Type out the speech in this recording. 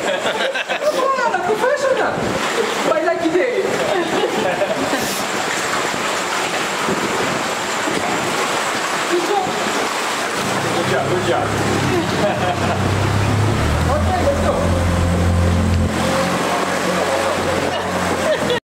Voilà, professional. By que day. Good job, good job.